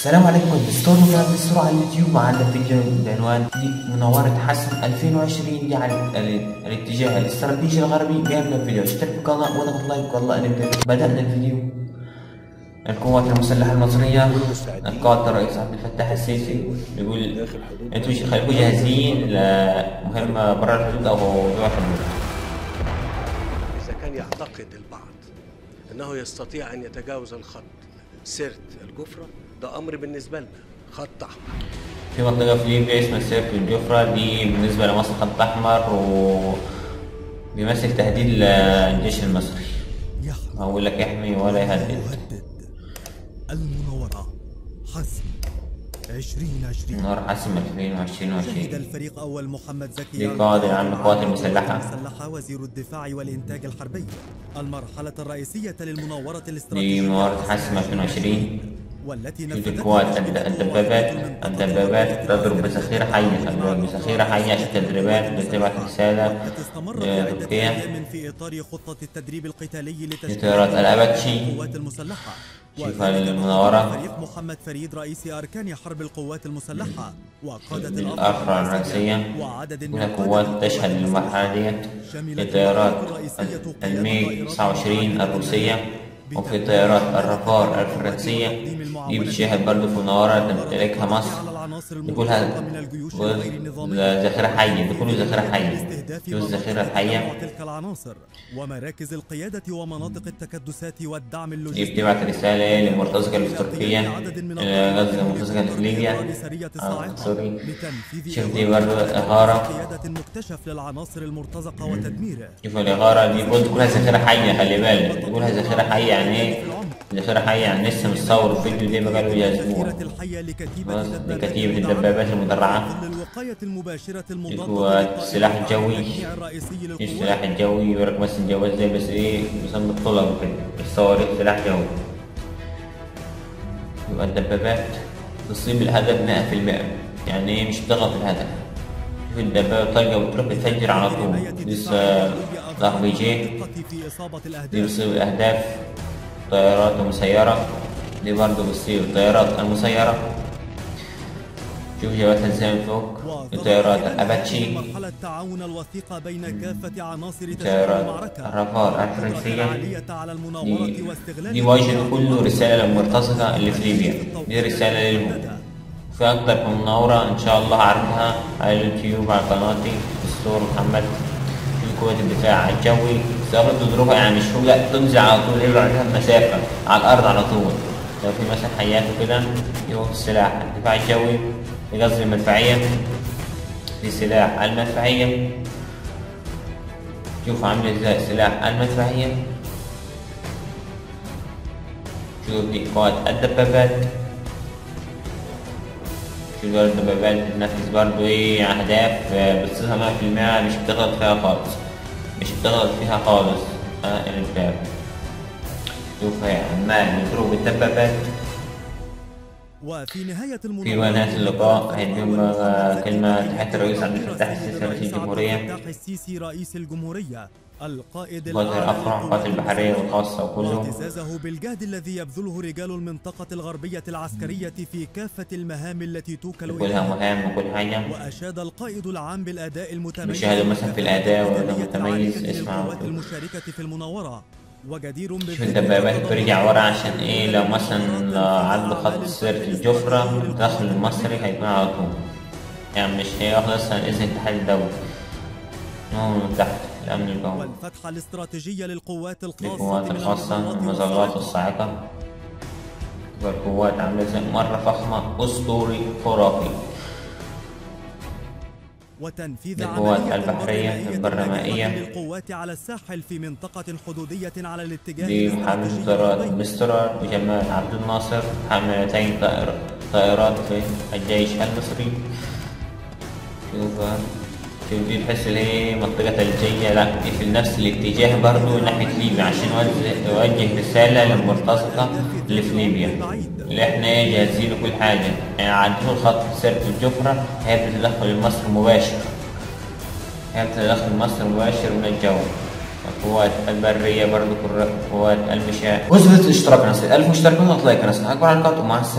السلام عليكم دستور مكان على اليوتيوب معنا فيديو بعنوان مناورة حسم 2020 دي ال- الاتجاه الاستراتيجي الغربي. قبل الفيديو. اشترك في القناة واضغط لايك والله نبدأ بدأنا الفيديو. القوات المسلحة المصرية القائد الرئيس عبد الفتاح السيسي يقول أنتوا خليكم جاهزين لمهمة برا الحدود أو جوا الحدود إذا كان يعتقد البعض أنه يستطيع أن يتجاوز الخط سرت الجفرة ده أمر بالنسبة لنا خط أحمر. في منطقة في ليبيا اسمها سيرت الجفرة دي بالنسبة لمصر خط أحمر و بيمثل تهديد للجيش المصري. أقول لك يحمي ولا يهدد. يهدد المناورة حسم. 2020 نار حسم 2020 شهد الفريق أول محمد زكي دي قائد العام للقوات المسلحة. المسلحة وزير الدفاع والإنتاج الحربي. المرحلة الرئيسية للمناورة دي الاستراتيجية مناورة حسم 2020 والتي الد- القوات الدبابات الدبابات تضرب بذخيرة حية. تضرب بذخيرة حية عشان تدريبات بتبعت رسالة لتركيا في إطار خطة التدريب القتالي لتشكيل طيارات الأباتشي. القوات المسلحة. المناورة. فريق محمد فريد رئيس أركان حرب القوات المسلحة. وقادة الأفرع الرئيسية. وعدد من القوات تشهد المرحلة ديت. في طيارات الميج 29 الروسية. وفي طيارات الرافال الفرنسية. دي بتشاهد برضه في مناورة تمتلكها مصر. يقولها ذخيرة حية كله ذخيرة حية. شوف الذخيرة الحية تلك العناصر ومراكز القيادة ومناطق التكدسات والدعم اللوجستي. بتبعت رسالة في تركيا غزة المرتزقة في ليبيا آه، sorry. شوف دي برضه إغارة. قيادة مكتشف للعناصر المرتزقة وتدميره. شوف الإغارة دي كلها ذخيرة حية خلي بالك. كلها ذخيرة حية يعني إيه؟ حية يعني لسه مصور الفيديو يسبوع الذخيرة الحية لكتيبة بس الدبابات لكتيبة الدبابات المدرعة. السلاح الجوي. السلاح الجوي يوريك بس الجواز زي بس إيه بيسمى الطلب كده الصواريخ سلاح جوي. يبقى الدبابات تصيب الهدف 100% يعني إيه مش بتضغط الهدف؟ شوف الدبابة طلقة وتروح بتفجر على طول. لسه ال RPG في بتصيب الأهداف. طيارات ومسيرة دي برضه بتصيب الطيارات المسيرة. شوف جواتها إزاي من فوق. الطيارات الأباتشي. مرحلة التعاون الوثيقة بين كافة عناصر طيارات الفرنسية دي دي كله رسالة للمرتزقة اللي في ليبيا دي رسالة لهم في أكتر من مناورة إن شاء الله هعرضها على اليوتيوب على قناتي دستور محمد. في قوات الدفاع الجوي. تقدر تضربها يعني مش لا تنزل على طول يبقى عليها مسافة على الأرض على طول. لو في مثلا حيات وكده يروح السلاح. الدفاع الجوي قصدي المدفعية. دي سلاح المدفعية. شوف عامل إزاي سلاح المدفعية. شوف دي قوات الدبابات. شوف الدبابات بتنفذ برضو إيه أهداف بتصيغها مية في المية مش بتغلط فيها خالص. مش بتغلط فيها خالص. آه الباب. شوف هي عمال يضرب الدبابات وفي نهاية في المناورة نهاية اللقاء. آه، كلمة تحية الرئيس عبد الفتاح السيسي رئيس الجمهورية. القائد قوات الأعلى الأفرع للقوات قوات البحرية والخاصة وكله. واعتزازه بالجهد الذي يبذله رجال المنطقة الغربية العسكرية في كافة المهام التي توكل كلها مهام وكل حاجة وأشاد القائد العام بالأداء المتميز بيشاهدوا مثلا في الأداء ولا والقتالية متميز، العالية اسمع. للقوات المشاركة في المناورة. وجدير الدبابات بترجع ورا عشان إيه؟ لو مثلا عدوا خط السير في الجفرة الداخل المصري هيكون على طول. يعني مش هياخد أصلا إذن الاتحاد الدولي الأمم المتحدة الأمن القومي والفتحة الاستراتيجية للقوات الخاصة القوات من الخاصة والصاعقة. والصاعقة والقوات عاملة زي مرة فخمة أسطوري خرافي وتنفيذ القوات البحرية برمائية البرمائية. للقوات على الساحل في منطقة حدودية على الاتجاه طيارات الغربي. مسترار وجمال عبد الناصر حاملتين طائر طائرات في الجيش المصري شوف شوف دي تحس اللي هي منطقة ثلجية لا في نفس الاتجاه برضو ناحية ليبيا عشان يوجه رسالة للمرتزقة اللي في ليبيا. اللي إحنا جاهزين لكل حاجة. يعني عدوا خط سيرة الجفرة هيبدأ تدخل مصر مباشر. هيبدأ تدخل مصر مباشر من الجو القوات البرية برضو قوات المشاة. وصلت الاشتراك نصل 1000 مشترك ونضغط لايك نصل أكبر على القناة ومع السلامة.